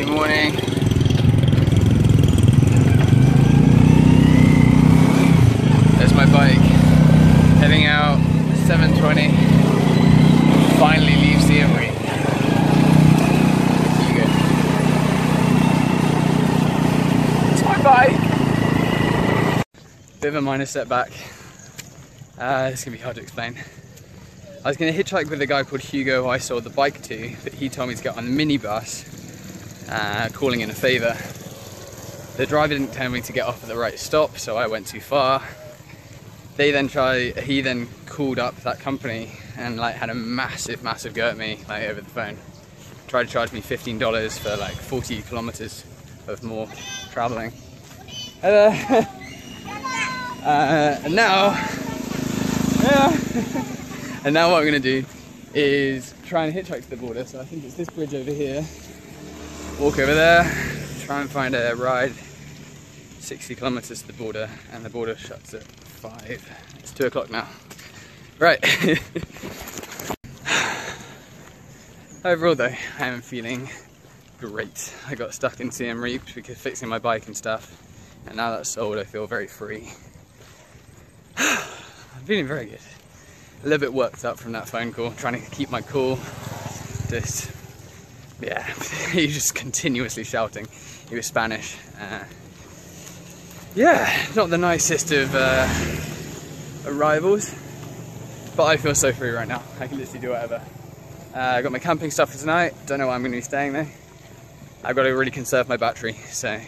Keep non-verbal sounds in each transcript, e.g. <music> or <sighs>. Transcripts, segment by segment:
Saturday morning. There's my bike. Heading out 7.20. Finally leaves the Emery. It's my bike. Bit of a minor setback. Uh, it's gonna be hard to explain. I was going to hitchhike with a guy called Hugo who I sold the bike to, but he told me to get on the minibus uh, calling in a favour. The driver didn't tell me to get off at the right stop, so I went too far. They then try. He then called up that company and like had a massive, massive go at me like over the phone. Tried to charge me fifteen dollars for like forty kilometers of more traveling. Uh, <laughs> uh, and now, yeah. <laughs> and now what I'm gonna do is try and hitchhike to the border. So I think it's this bridge over here. Walk over there, try and find a ride 60 kilometers to the border, and the border shuts at 5. It's 2 o'clock now. Right. <laughs> Overall, though, I am feeling great. I got stuck in Siem Reap because fixing my bike and stuff, and now that's sold, I feel very free. <sighs> I'm feeling very good. A little bit worked up from that phone call, trying to keep my cool. Just, yeah, <laughs> he was just continuously shouting. He was Spanish. Uh, yeah, not the nicest of uh, arrivals, but I feel so free right now. I can literally do whatever. Uh, I got my camping stuff for tonight. Don't know where I'm going to be staying though. I've got to really conserve my battery, so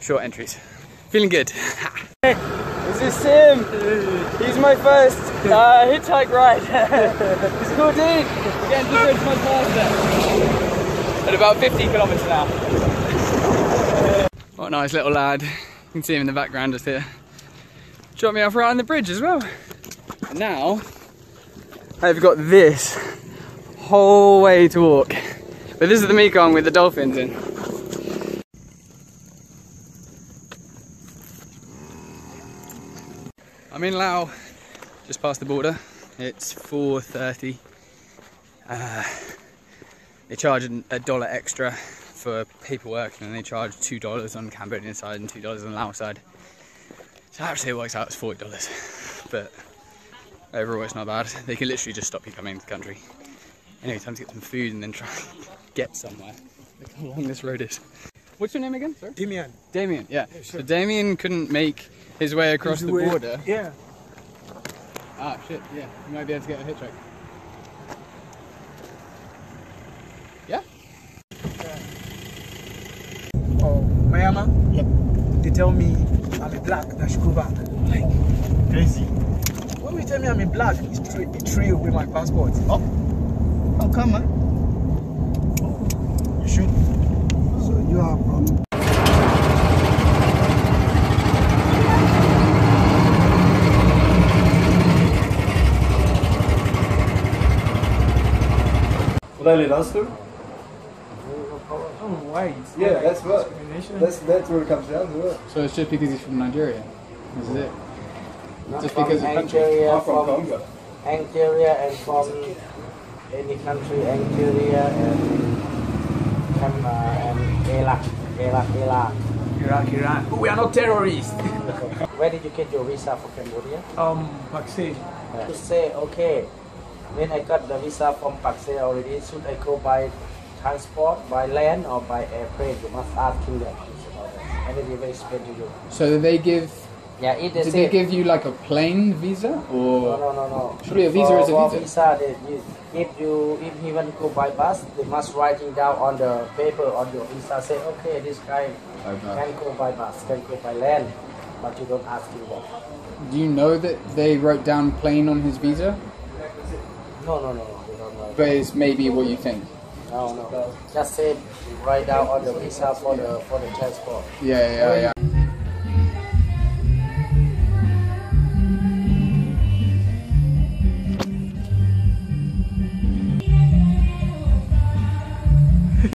short entries. Feeling good. <laughs> This is Sim. He's my first uh, hitchhike ride. He's a cool dude. We're getting to the bridge much faster. At about 50 kilometers an hour. What a nice little lad. You can see him in the background just here. Dropped me off right on the bridge as well. And now, I've got this whole way to walk. But this is the Mekong with the dolphins in. I'm in Laos, just past the border. It's 4.30. Uh, they charge a dollar extra for paperwork and they charge two dollars on Cambodian side and two dollars on Laos side. So actually it works out as forty dollars. But overall it's not bad. They can literally just stop you coming into the country. Anyway, time to get some food and then try and get somewhere. Look how long this road is. What's your name again? sir? Damian. Damien, yeah. Yeah, sure. So Damien couldn't make his way across the border. Yeah. Ah shit, yeah. You might be able to get a hitchhike. Oh, Yep. They tell me I'm a black, that should go back. Like, Crazy. when you tell me I'm a black, it's three, it threw away my passport. Oh. How come, man? Oh, you should. So you are from Riley Lanster? Why? It's Yeah, like that's what. That's that's where it comes down to it. So it's just because he's from Nigeria. This is it. Not Just from because of country. Nigeria, I'm from from Congo. Nigeria and from any country, Nigeria and Cam- uh, and Iraq, Iraq, Iraq. Iraq, Iran. But we are not terrorists. <laughs> Where did you get your visa for Cambodia? um, Pakistan. Uh, to say, okay, when I got the visa from Pakistan already, should I go by transport, by land or by airplane? You must ask him that. And then he will explain to you. So they give Yeah, if they did they give you like a plane visa No, or no, no, no. Surely a visa for, is a for visa. they, you, if you if he want go by bus, they must writing down on the paper on your visa. Say, okay, this guy can go by bus, can go by land, but you don't ask him that. do you know that they wrote down plane on his visa? No, no, no, no. They don't write. But it's maybe what you think. No, no. Just say write down all the visa for the for the transport. Yeah, yeah, yeah.